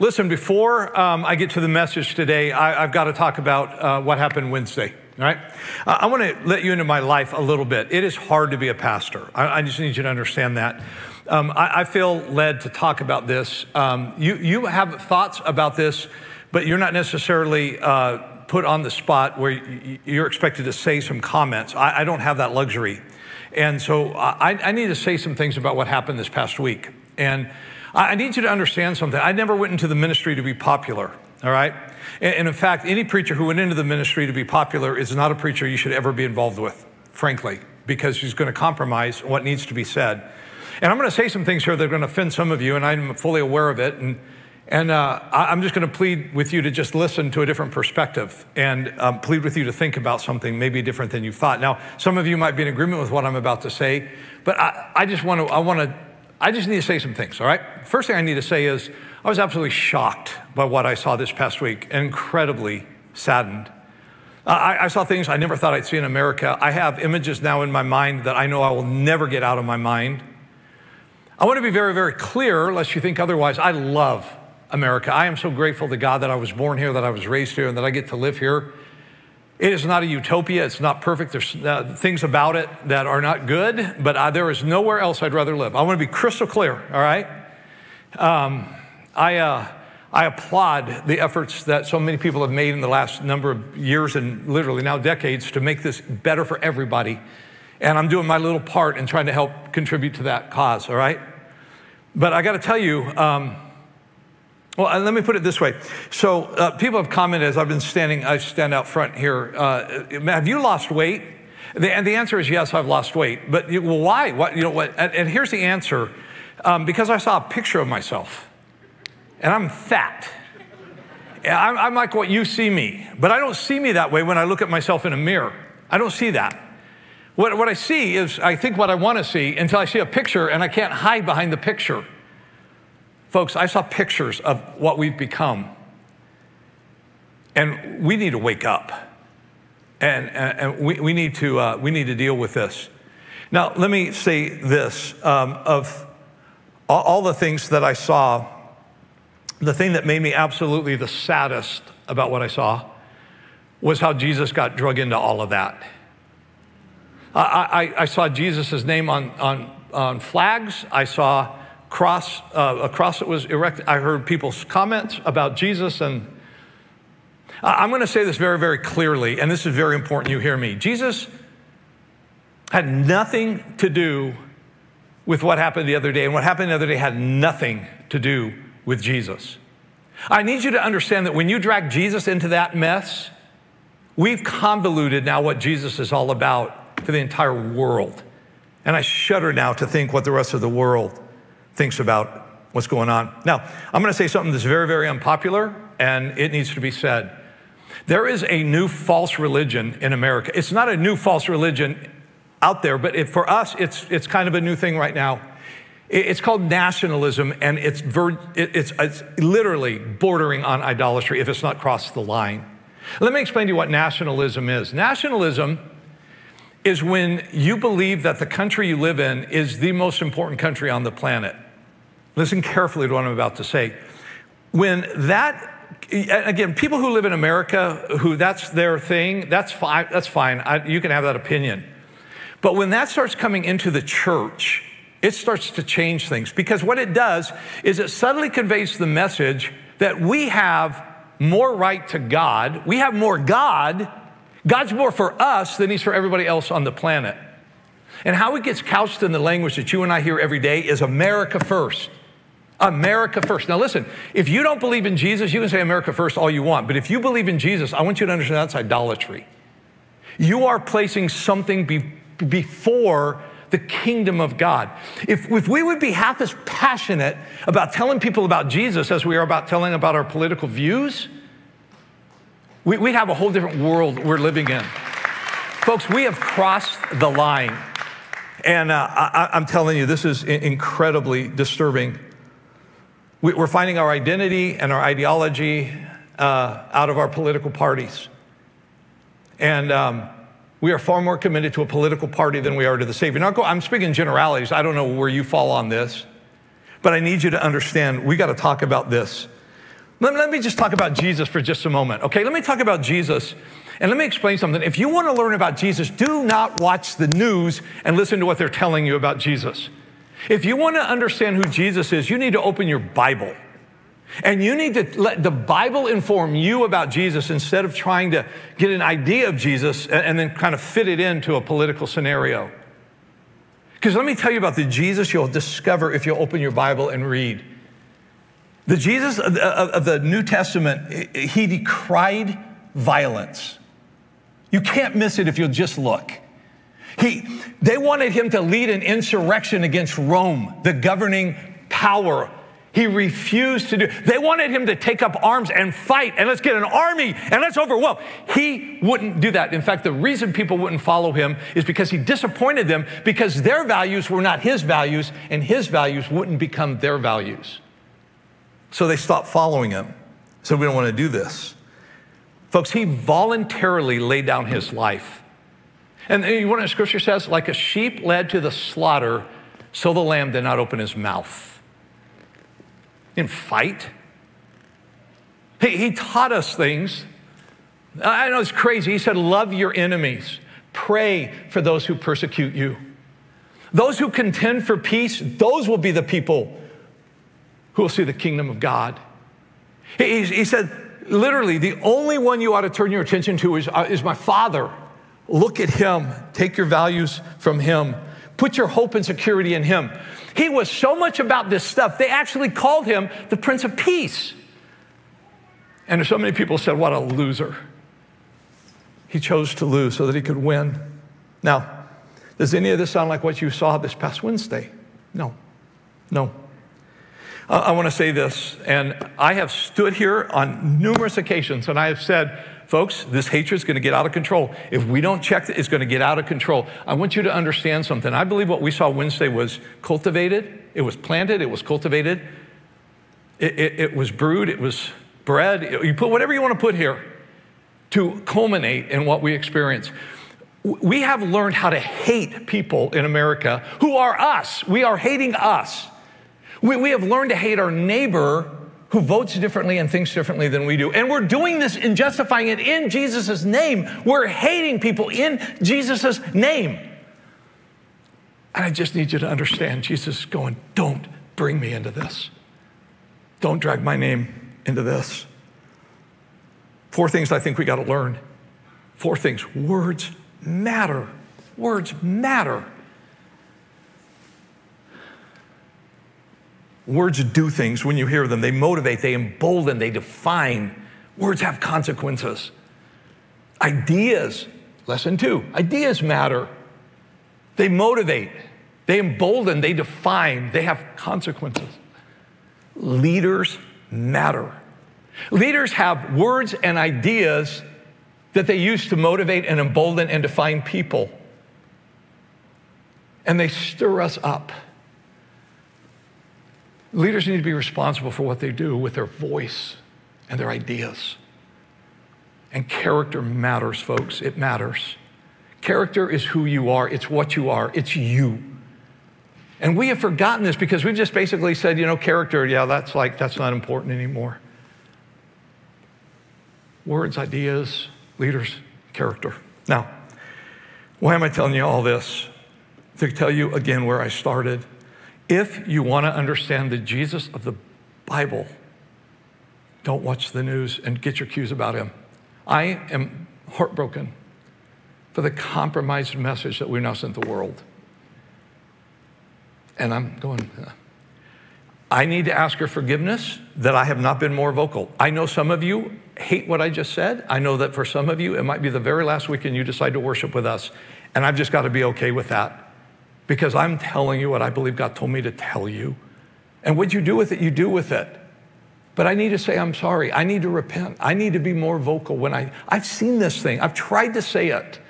Listen, before um, I get to the message today, I, have got to talk about uh, what happened Wednesday. All right? I want to let you into my life a little bit. It is hard to be a pastor. I, I just need you to understand that. Um, I, I, feel led to talk about this. Um, you, you have thoughts about this, but you're not necessarily uh, put on the spot where you're expected to say some comments. I, I don't have that luxury. And so I, I, need to say some things about what happened this past week. And I need you to understand something. I never went into the ministry to be popular, all right? And in fact, any preacher who went into the ministry to be popular is not a preacher you should ever be involved with, frankly, because he's going to compromise what needs to be said. And I'm going to say some things here that are going to offend some of you, and I'm fully aware of it. And, and uh, I'm just going to plead with you to just listen to a different perspective and um, plead with you to think about something maybe different than you thought. Now, some of you might be in agreement with what I'm about to say, but I, I just want to, I want to, I just need to say some things, all right? First thing I need to say is I was absolutely shocked by what I saw this past week, incredibly saddened. Uh, I, I, saw things I never thought I'd see in America. I have images now in my mind that I know I will never get out of my mind. I want to be very, very clear, lest you think otherwise. I love America. I am so grateful to God that I was born here, that I was raised here, and that I get to live here. It is not a utopia. It's not perfect. There's uh, things about it that are not good, but uh, there is nowhere else I'd rather live. I want to be crystal clear, all right? Um, I, uh, I applaud the efforts that so many people have made in the last number of years and literally now decades to make this better for everybody. And I'm doing my little part in trying to help contribute to that cause, all right? But I got to tell you, um, well, let me put it this way. So uh, people have commented as I've been standing, I stand out front here. Uh, have you lost weight? The, and the answer is yes, I've lost weight. But well, why? What, you know what? And, and here's the answer. Um, because I saw a picture of myself, and I'm fat. I'm, I'm like what you see me, but I don't see me that way when I look at myself in a mirror. I don't see that. What, what I see is, I think what I want to see until I see a picture and I can't hide behind the picture. Folks, I saw pictures of what we've become. And we need to wake up. And, and, and we, we, need to, uh, we need to deal with this. Now, let me say this um, of all, the things that I saw, the thing that made me absolutely the saddest about what I saw was how Jesus got drug into all of that. I, I, I saw Jesus' name on, on, on flags. I saw cross, uh, a cross that was erected. I heard people's comments about Jesus. And I'm going to say this very, very clearly, and this is very important you hear me. Jesus had nothing to do with what happened the other day. And what happened the other day had nothing to do with Jesus. I need you to understand that when you drag Jesus into that mess, we've convoluted now what Jesus is all about to the entire world. And I shudder now to think what the rest of the world thinks about what's going on. Now, I'm going to say something that's very, very unpopular, and it needs to be said. There is a new false religion in America. It's not a new false religion out there, but it, for us, it's, it's kind of a new thing right now. It's called nationalism, and it's, ver, it's, it's literally bordering on idolatry if it's not crossed the line. Let me explain to you what nationalism is. Nationalism is when you believe that the country you live in is the most important country on the planet. Listen carefully to what I'm about to say. When that again, people who live in America, who that's their thing, that's fine. That's fine. I, you can have that opinion. But when that starts coming into the church, it starts to change things because what it does is it subtly conveys the message that we have more right to God, we have more God God's more for us than He's for everybody else on the planet. And how it gets couched in the language that you and I hear every day is America first. America first. Now, listen, if you don't believe in Jesus, you can say America first all you want. But if you believe in Jesus, I want you to understand that's idolatry. You are placing something be, before the kingdom of God. If, if we would be half as passionate about telling people about Jesus as we are about telling about our political views, we, we have a whole different world we're living in. Folks, we have crossed the line. And uh, I, am telling you, this is incredibly disturbing. We, are finding our identity and our ideology uh, out of our political parties. And um, we are far more committed to a political party than we are to the Savior. Now, I'm speaking generalities. I don't know where you fall on this, but I need you to understand we got to talk about this. Let, let me just talk about Jesus for just a moment, okay? Let me talk about Jesus and let me explain something. If you want to learn about Jesus, do not watch the news and listen to what they're telling you about Jesus. If you want to understand who Jesus is, you need to open your Bible. And you need to let the Bible inform you about Jesus instead of trying to get an idea of Jesus and, then kind of fit it into a political scenario. Because let me tell you about the Jesus you'll discover if you open your Bible and read. The Jesus of the, New Testament, he decried violence. You can't miss it if you'll just look. He, they wanted him to lead an insurrection against Rome, the governing power. He refused to do. They wanted him to take up arms and fight, and let's get an army and let's overwhelm. He wouldn't do that. In fact, the reason people wouldn't follow him is because he disappointed them because their values were not his values, and his values wouldn't become their values. So they stopped following him. So we don't want to do this. Folks, he voluntarily laid down his life and you know what scripture says? Like a sheep led to the slaughter, so the lamb did not open his mouth. In fight. He, he taught us things. I know it's crazy. He said, Love your enemies, pray for those who persecute you. Those who contend for peace, those will be the people who will see the kingdom of God. He, he said, literally, the only one you ought to turn your attention to is, uh, is my Father. Look at him. Take your values from him. Put your hope and security in him. He was so much about this stuff, they actually called him the Prince of Peace. And so many people said, What a loser. He chose to lose so that he could win. Now, does any of this sound like what you saw this past Wednesday? No. No. I want to say this, and I have stood here on numerous occasions and I have said, Folks, this hatred is going to get out of control. If we don't check it, it's going to get out of control. I want you to understand something. I believe what we saw Wednesday was cultivated, it was planted, it was cultivated, it, it, it was brewed, it was bred. You put whatever you want to put here to culminate in what we experience. We have learned how to hate people in America who are us. We are hating us. We, we have learned to hate our neighbor who votes differently and thinks differently than we do. And we're doing this and justifying it in Jesus' name. We're hating people in Jesus' name. And I just need you to understand Jesus is going, don't bring me into this. Don't drag my name into this. Four things I think we got to learn. Four things. Words matter. Words matter. Words do things when you hear them. They motivate, they embolden, they define. Words have consequences. Ideas, lesson two, ideas matter. They motivate, they embolden, they define, they have consequences. Leaders matter. Leaders have words and ideas that they use to motivate and embolden and define people. And they stir us up. Leaders need to be responsible for what they do with their voice and their ideas. And character matters, folks. It matters. Character is who you are, it's what you are, it's you. And we have forgotten this because we've just basically said, you know, character, yeah, that's like, that's not important anymore. Words, ideas, leaders, character. Now, why am I telling you all this? To tell you again where I started. If you want to understand the Jesus of the Bible, don't watch the news and get your cues about him. I am heartbroken for the compromised message that we now sent the world. And I'm going, I need to ask your forgiveness that I have not been more vocal. I know some of you hate what I just said. I know that for some of you, it might be the very last weekend you decide to worship with us. And I've just got to be okay with that because I'm telling you what I believe God told me to tell you. And what you do with it, you do with it. But I need to say, I'm sorry. I need to repent. I need to be more vocal when I, I've seen this thing. I've tried to say it.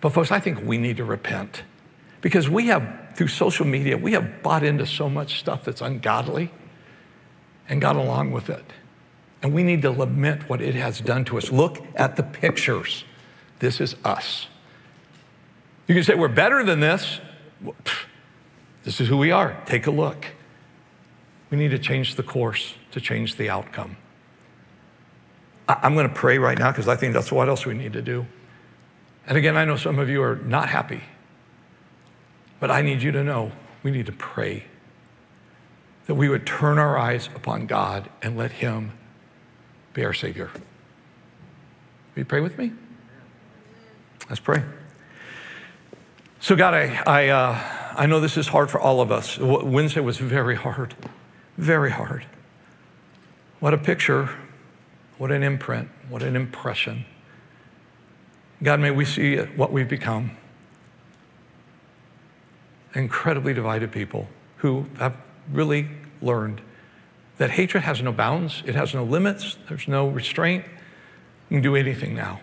But folks, I think we need to repent because we have, through social media, we have bought into so much stuff that's ungodly and got along with it. And we need to lament what it has done to us. Look at the pictures. This is us. You can say, we're better than this. This is who we are. Take a look. We need to change the course. to change the outcome. I'm going to pray right now because I think that's what else we need to do. And again, I know some of you are not happy, but I need you to know we need to pray that we would turn our eyes upon God and let Him be our Savior. Will you pray with me? Let's pray. So, God, I, I, uh, I know this is hard for all of us. Wednesday was very hard, very hard. What a picture, what an imprint, what an impression. God, may we see what we've become incredibly divided people who have really learned that hatred has no bounds, it has no limits, there's no restraint. You can do anything now.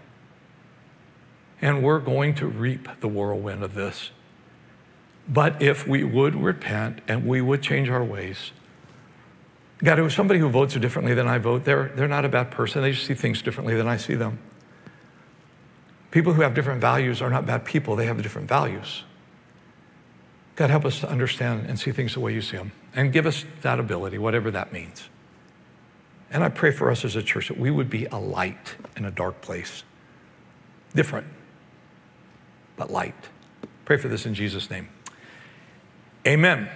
And we're going to reap the whirlwind of this. But if we would repent and we would change our ways, God, somebody who votes differently than I vote. They're, they're not a bad person. They just see things differently than I see them. People who have different values are not bad people. They have different values. God, help us to understand and see things the way you see them. And give us that ability, whatever that means. And I pray for us as a church that we would be a light in a dark place. Different, but light. Pray for this in Jesus' name. Amen.